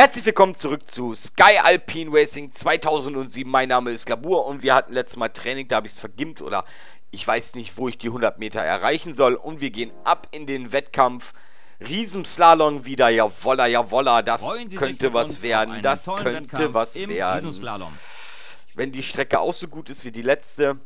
Herzlich willkommen zurück zu Sky Alpine Racing 2007. Mein Name ist Labur und wir hatten letztes Mal Training, da habe ich es vergimmt oder ich weiß nicht, wo ich die 100 Meter erreichen soll. Und wir gehen ab in den Wettkampf. Riesenslalom wieder, jawolla, jawolla, das könnte was werden, das könnte Wettkampf was werden. Wenn die Strecke auch so gut ist wie die letzte,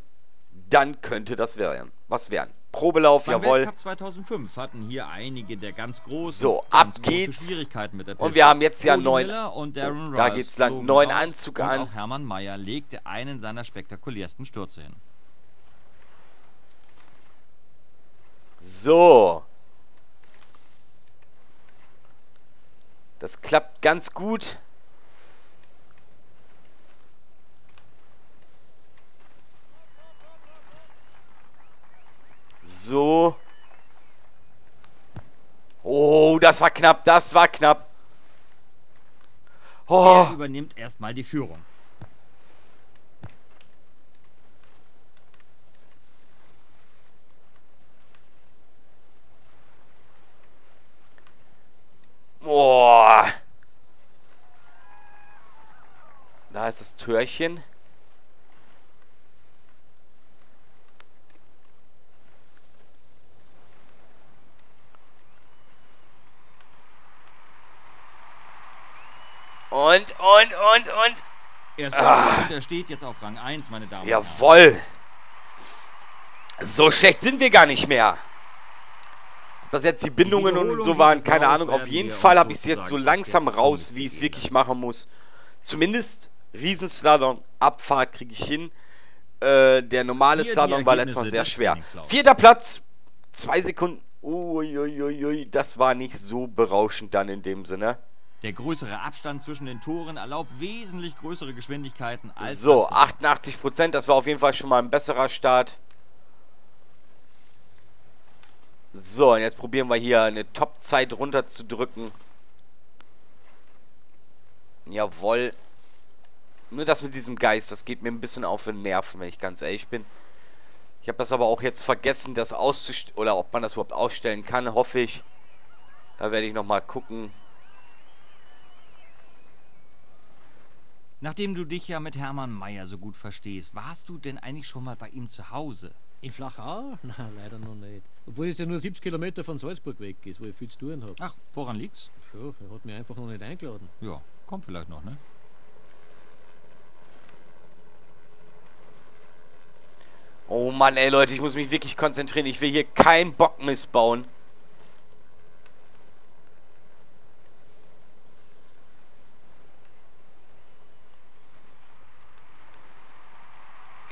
dann könnte das werden, was werden. Probelauf, Beim jawohl. Weltcup 2005 hatten hier einige der ganz großen so, ab geht's. Schwierigkeiten mit der Piste. Und wir haben jetzt ja neun. Und Darren oh, da geht's lang. Neun Anzug an. Auch Hermann Mayer legte einen seiner spektakulärsten Stürze hin. So. Das klappt ganz gut. So. Oh, das war knapp, das war knapp. Oh. Er übernimmt erstmal die Führung. Boah. Da ist das Türchen. Und, und, und, und. Erstmal, ah. er steht jetzt auf Rang 1, meine Damen und Herren. Jawoll. So schlecht sind wir gar nicht mehr. Dass jetzt die Bindungen die und so waren, keine Ahnung. Auf jeden Fall habe ich es jetzt so langsam raus, wie ich es wirklich machen muss. Zumindest Riesenslalom, Abfahrt kriege ich hin. Äh, der normale Slalom war letztes Mal sehr schwer. Vierter Platz, zwei Sekunden. Uiuiui, das war nicht so berauschend dann in dem Sinne. Der größere Abstand zwischen den Toren erlaubt wesentlich größere Geschwindigkeiten als. So, 88 Prozent, das war auf jeden Fall schon mal ein besserer Start. So, und jetzt probieren wir hier eine Top-Zeit runterzudrücken. Jawoll. Nur das mit diesem Geist, das geht mir ein bisschen auf den Nerven, wenn ich ganz ehrlich bin. Ich habe das aber auch jetzt vergessen, das auszustellen, oder ob man das überhaupt ausstellen kann, hoffe ich. Da werde ich nochmal gucken. Nachdem du dich ja mit Hermann Mayer so gut verstehst, warst du denn eigentlich schon mal bei ihm zu Hause? In Flachau? Nein, leider noch nicht. Obwohl es ja nur 70 Kilometer von Salzburg weg ist, wo ich viel zu tun habe. Ach, woran liegt's? Ja, er hat mich einfach noch nicht eingeladen. Ja, kommt vielleicht noch, ne? Oh Mann, ey Leute, ich muss mich wirklich konzentrieren. Ich will hier keinen Bock missbauen.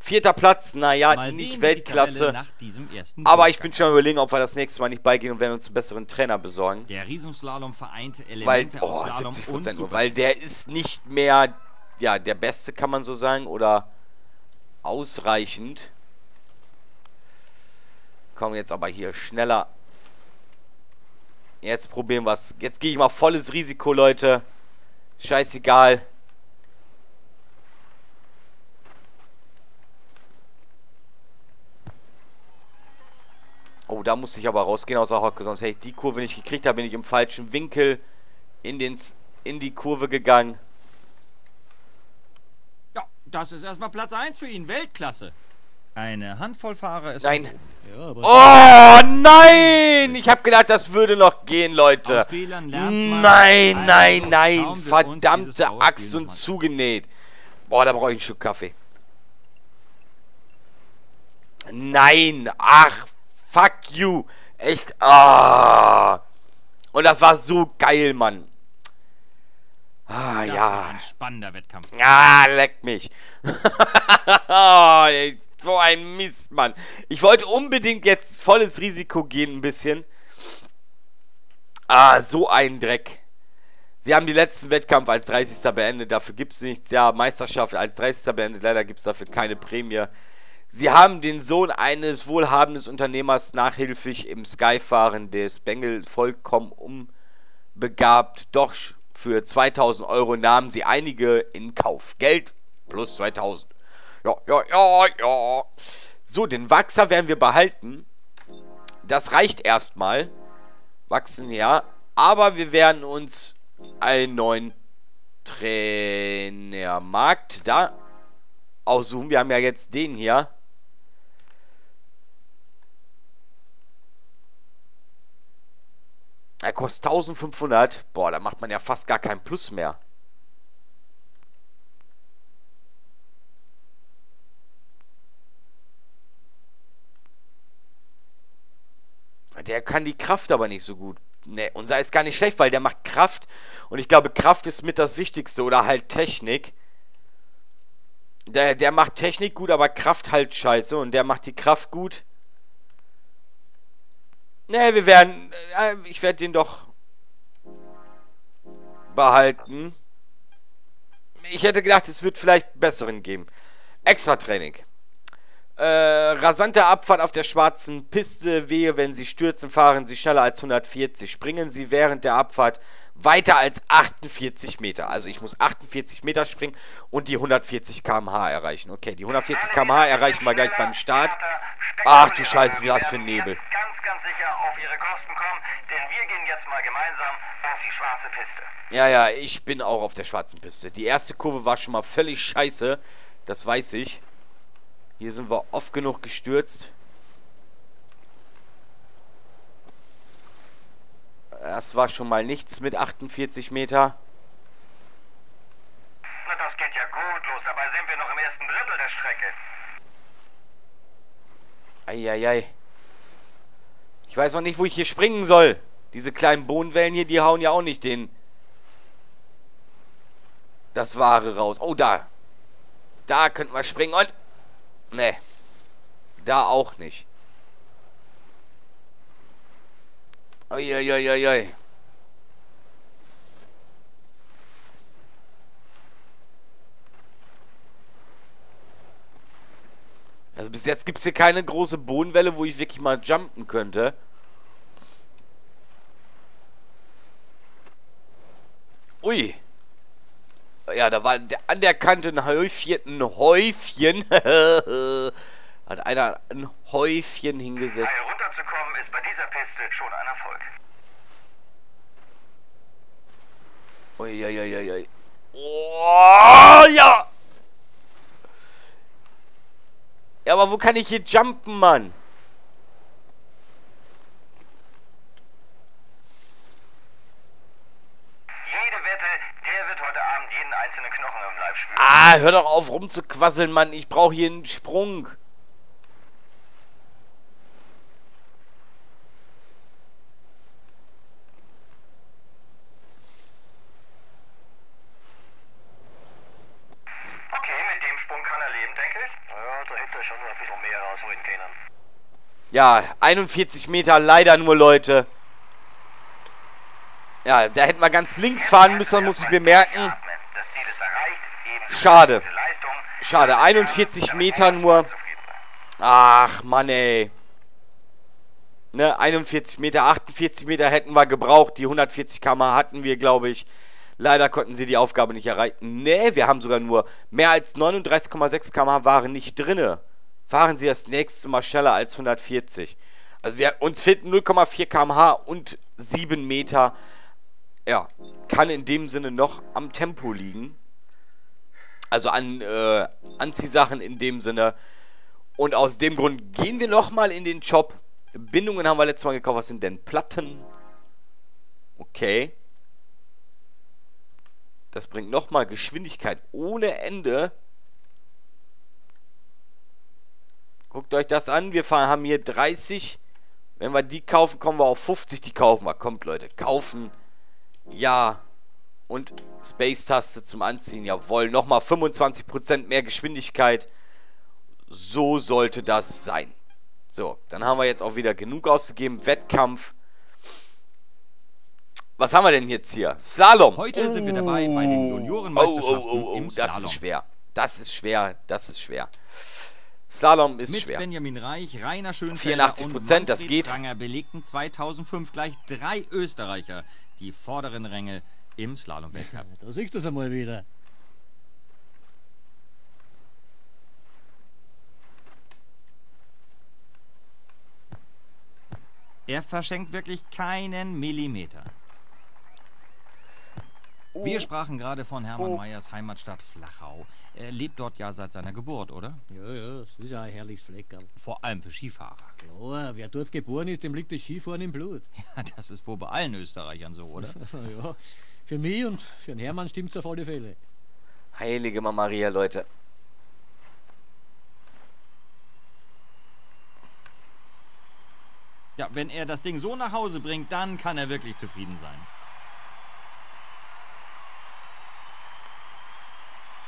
Vierter Platz, naja, Mal nicht Weltklasse. Aber ich bin schon überlegen, ob wir das nächste Mal nicht beigehen und werden uns einen besseren Trainer besorgen. Der Riesenslalom vereint Elemente weil, oh, aus Slalom 70% nur, weil der ist nicht mehr, ja, der Beste kann man so sagen, oder ausreichend. Kommen jetzt aber hier schneller. Jetzt probieren wir es. Jetzt gehe ich mal volles Risiko, Leute. Scheißegal. Oh, da musste ich aber rausgehen aus der Hocke, sonst hätte ich die Kurve nicht gekriegt. Da bin ich im falschen Winkel in, den, in die Kurve gegangen. Ja, das ist erstmal Platz 1 für ihn. Weltklasse. Eine Handvoll Fahrer ist... Nein. Ja, oh, nein! Ich habe gedacht, das würde noch gehen, Leute. Nein, nein, nein. Verdammte Axt und zugenäht. Boah, da brauche ich einen Stück Kaffee. Nein. Ach, Fuck you. Echt. Ah. Und das war so geil, Mann. Ah, das ja. ein spannender Wettkampf. Ah, leck mich. so ein Mist, Mann. Ich wollte unbedingt jetzt volles Risiko gehen, ein bisschen. Ah, so ein Dreck. Sie haben die letzten Wettkampf als 30. beendet. Dafür gibt es nichts. Ja, Meisterschaft als 30. beendet. Leider gibt es dafür keine Prämie. Sie haben den Sohn eines wohlhabenden Unternehmers nachhilfig im Skyfahren des Bengel vollkommen umbegabt. Doch für 2000 Euro nahmen sie einige in Kauf. Geld plus 2000. Ja, ja, ja, ja. So, den Wachser werden wir behalten. Das reicht erstmal. Wachsen, ja. Aber wir werden uns einen neuen Trainermarkt da aussuchen. Wir haben ja jetzt den hier. Er kostet 1500. Boah, da macht man ja fast gar keinen Plus mehr. Der kann die Kraft aber nicht so gut. Ne, unser ist gar nicht schlecht, weil der macht Kraft. Und ich glaube, Kraft ist mit das Wichtigste. Oder halt Technik. Der, der macht Technik gut, aber Kraft halt scheiße. Und der macht die Kraft gut. Ne, wir werden... Äh, ich werde den doch... behalten. Ich hätte gedacht, es wird vielleicht besseren geben. Extra Training. Äh, rasante Abfahrt auf der schwarzen Piste. Wehe, wenn Sie stürzen, fahren Sie schneller als 140. Springen Sie während der Abfahrt weiter als 48 Meter. Also ich muss 48 Meter springen und die 140 km/h erreichen. Okay, die 140 km/h erreichen wir gleich beim Start. Ach du Scheiße, wie was für ein Nebel. Ganz, ganz sicher auf Ihre Kosten kommen, denn wir gehen jetzt mal gemeinsam auf die schwarze Piste. Ja, ja, ich bin auch auf der schwarzen Piste. Die erste Kurve war schon mal völlig scheiße. Das weiß ich. Hier sind wir oft genug gestürzt. Das war schon mal nichts mit 48 Meter. Na, das geht ja gut los. Dabei sind wir noch im ersten Drittel der Strecke. Eieiei. Ich weiß noch nicht, wo ich hier springen soll. Diese kleinen Bohnenwellen hier, die hauen ja auch nicht den... Das Wahre raus. Oh, da. Da könnten wir springen und... Nee. Da auch nicht. Uiuiuiui. Also bis jetzt gibt es hier keine große Bodenwelle, wo ich wirklich mal jumpen könnte. Ui. Ja, da war an der Kante ein Häufchen, ein Häufchen. Hat einer ein Häufchen hingesetzt. Hier runterzukommen ist bei dieser Piste schon ein Erfolg. Uiuiuiui. Oh, ja! Ja, aber wo kann ich hier jumpen, Mann? Ah, hör doch auf rumzuquasseln, Mann. Ich brauche hier einen Sprung. Okay, mit dem Sprung kann er leben, denke ich. Ja, da hätte er schon noch ein bisschen mehr rausholen können. Ja, 41 Meter leider nur, Leute. Ja, da hätten wir ganz links fahren müssen, muss ich mir merken. Schade. Schade. 41 Meter nur. Ach, Mann, ey. Ne, 41 Meter, 48 Meter hätten wir gebraucht. Die 140 km hatten wir, glaube ich. Leider konnten sie die Aufgabe nicht erreichen. Ne, wir haben sogar nur mehr als 39,6 km waren nicht drinne. Fahren Sie das nächste Mal schneller als 140. Also wir, uns fehlten 0,4 km/h und 7 Meter. Ja, kann in dem Sinne noch am Tempo liegen. Also an äh, Anziehsachen in dem Sinne. Und aus dem Grund gehen wir nochmal in den Shop. Bindungen haben wir letztes Mal gekauft. Was sind denn Platten? Okay. Das bringt nochmal Geschwindigkeit ohne Ende. Guckt euch das an. Wir fahren, haben hier 30. Wenn wir die kaufen, kommen wir auf 50. Die kaufen wir. Kommt, Leute. Kaufen. Ja. Und Space-Taste zum Anziehen. Jawohl, nochmal 25% mehr Geschwindigkeit. So sollte das sein. So, dann haben wir jetzt auch wieder genug ausgegeben. Wettkampf. Was haben wir denn jetzt hier? Slalom. Heute oh. sind wir dabei bei den Juniorenmeisterschaften oh, oh, oh, im Slalom. Das ist schwer. Das ist schwer. Das ist schwer. Slalom ist Mit schwer. Benjamin Reich, Rainer Schönfelder 84 und Prozent, das geht. Pranger belegten 2005 gleich drei Österreicher die vorderen Ränge im Slalom-Weltcup. Da siehst du es einmal wieder. Er verschenkt wirklich keinen Millimeter. Wir sprachen gerade von Hermann Mayers Heimatstadt Flachau. Er lebt dort ja seit seiner Geburt, oder? Ja, ja, das ist ja ein herrliches Fleckerl. Vor allem für Skifahrer. Klar, wer dort geboren ist, dem liegt das Skifahren im Blut. Ja, das ist wohl bei allen Österreichern so, oder? ja, für mich und für den Hermann stimmt's auf alle Fälle. Heilige Mama Maria, Leute. Ja, wenn er das Ding so nach Hause bringt, dann kann er wirklich zufrieden sein.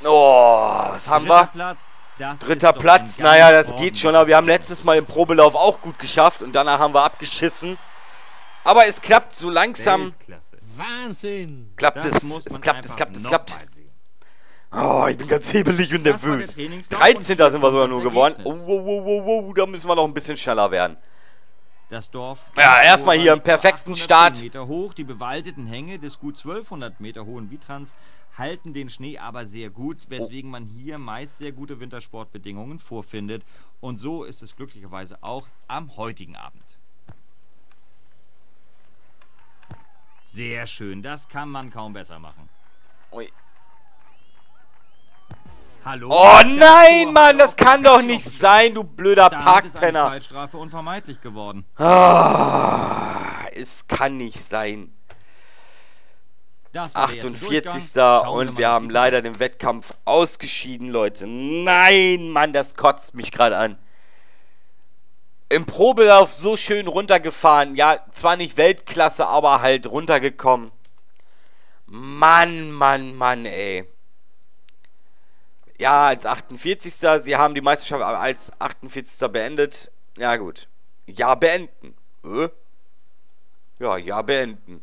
Oh, was haben Dritter wir? Platz. Das Dritter Platz, naja, das geht schon, aber wir haben letztes Mal im Probelauf auch gut geschafft und danach haben wir abgeschissen. Aber es klappt so langsam. Weltklasse. Wahnsinn! Klappt es, es klappt, es klappt, es klappt. Oh, ich bin ganz hebelig und nervös. Trainingslauf 13. sind wir sogar nur geworden. Oh, oh, oh, oh, oh, da müssen wir noch ein bisschen schneller werden. Das Dorf. Ja, erstmal hier einen perfekten 810 Start. Meter hoch. Die bewaldeten Hänge des gut 1200 Meter hohen Vitrans halten den Schnee aber sehr gut, weswegen man hier meist sehr gute Wintersportbedingungen vorfindet. Und so ist es glücklicherweise auch am heutigen Abend. Sehr schön, das kann man kaum besser machen. Ui. Hallo? Oh nein, Mann, das kann doch nicht sein, du blöder Damit ist eine Parkpenner. Zeitstrafe unvermeidlich geworden. Ah, es kann nicht sein. Das war der erste 48. Durchgang. Schauen und wir haben leider den Wettkampf ausgeschieden, Leute. Nein, Mann, das kotzt mich gerade an. Im Probelauf so schön runtergefahren. Ja, zwar nicht Weltklasse, aber halt runtergekommen. Mann, Mann, Mann, ey. Ja, als 48. Sie haben die Meisterschaft als 48. beendet. Ja, gut. Ja, beenden. Äh? Ja, ja, beenden.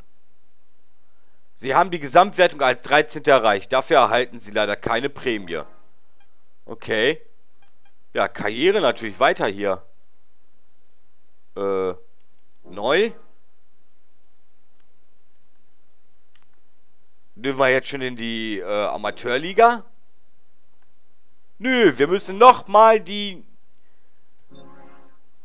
Sie haben die Gesamtwertung als 13. erreicht. Dafür erhalten Sie leider keine Prämie. Okay. Ja, Karriere natürlich weiter hier. Äh, neu? Dürfen wir jetzt schon in die äh, Amateurliga? Nö, wir müssen nochmal die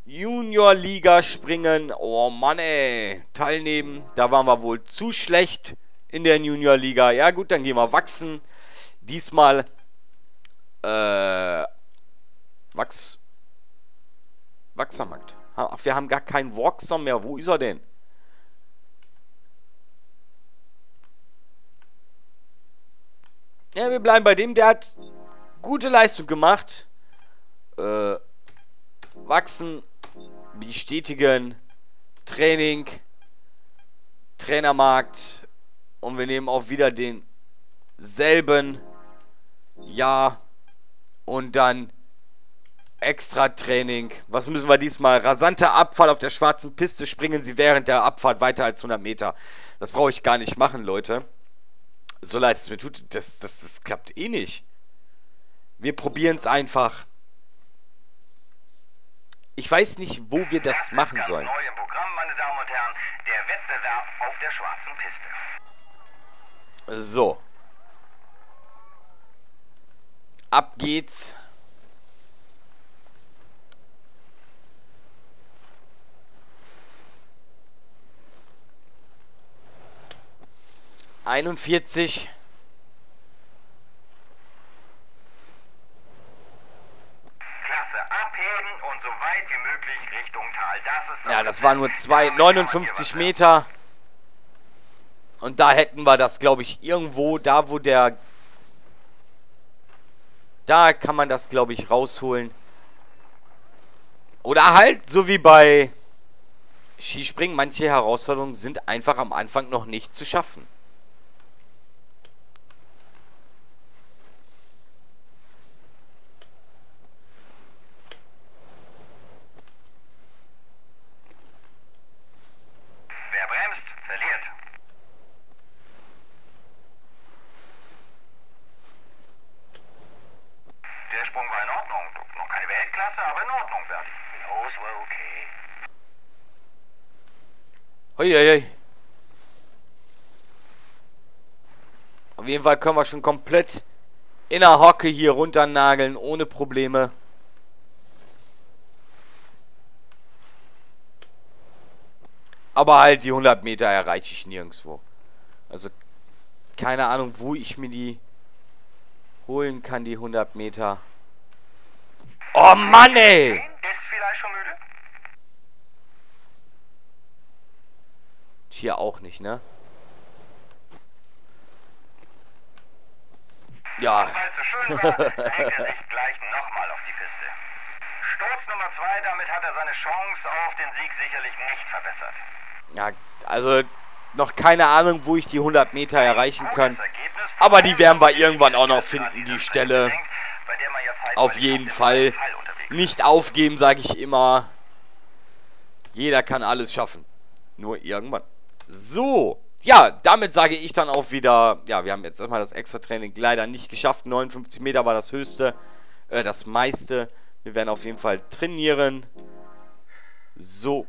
Juniorliga springen. Oh Mann, ey. Teilnehmen. Da waren wir wohl zu schlecht in der Juniorliga. Ja gut, dann gehen wir wachsen. Diesmal äh, Wachs Wachsermarkt. Ach, wir haben gar keinen Walkser mehr. Wo ist er denn? Ja, wir bleiben bei dem. Der hat gute Leistung gemacht. Äh, wachsen, bestätigen, Training, Trainermarkt und wir nehmen auch wieder denselben Ja und dann extra Training. Was müssen wir diesmal? Rasanter Abfall auf der schwarzen Piste. Springen Sie während der Abfahrt weiter als 100 Meter. Das brauche ich gar nicht machen, Leute. So leid es mir tut, das, das, das klappt eh nicht. Wir probieren es einfach. Ich weiß nicht, wo wir das machen sollen. Neu im Programm, meine Damen und Herren, der Wettbewerb auf der schwarzen Piste. So. Ab geht's. Einundvierzig. Klasse abheben und so weit wie möglich Richtung Tal. Das ist Ja, das waren nur zwei, 59 Meter. Und da hätten wir das, glaube ich, irgendwo, da wo der... Da kann man das, glaube ich, rausholen. Oder halt, so wie bei Skispringen, manche Herausforderungen sind einfach am Anfang noch nicht zu schaffen. Wer bremst, verliert. Der Sprung war in Ordnung. Noch keine Weltklasse, Uiuiui. Auf jeden Fall können wir schon komplett in der Hocke hier runternageln, ohne Probleme. Aber halt die 100 Meter erreiche ich nirgendwo. Also keine Ahnung, wo ich mir die holen kann, die 100 Meter. Oh Mann, ey! Ist vielleicht schon müde? Hier auch nicht, ne? Ja. Weil es so schön war, hängt er sich gleich nochmal auf die Piste. Sturz Nummer zwei, damit hat er seine Chance auf den Sieg sicherlich nicht verbessert. Ja, also noch keine Ahnung, wo ich die 100 Meter erreichen kann. Aber die werden wir irgendwann auch noch finden, die Stelle. Auf jeden Fall. Nicht aufgeben, sage ich immer. Jeder kann alles schaffen. Nur irgendwann. So. Ja, damit sage ich dann auch wieder, ja, wir haben jetzt erstmal das Extra-Training leider nicht geschafft. 59 Meter war das höchste, äh, das meiste. Wir werden auf jeden Fall trainieren. So.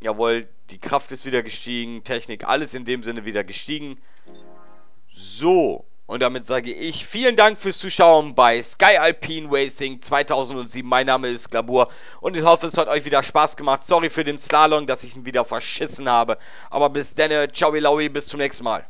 Jawohl, die Kraft ist wieder gestiegen, Technik, alles in dem Sinne wieder gestiegen. So, und damit sage ich vielen Dank fürs Zuschauen bei Sky Alpine Racing 2007. Mein Name ist Glabur und ich hoffe, es hat euch wieder Spaß gemacht. Sorry für den Slalom, dass ich ihn wieder verschissen habe. Aber bis dann, ciao, Laui, bis zum nächsten Mal.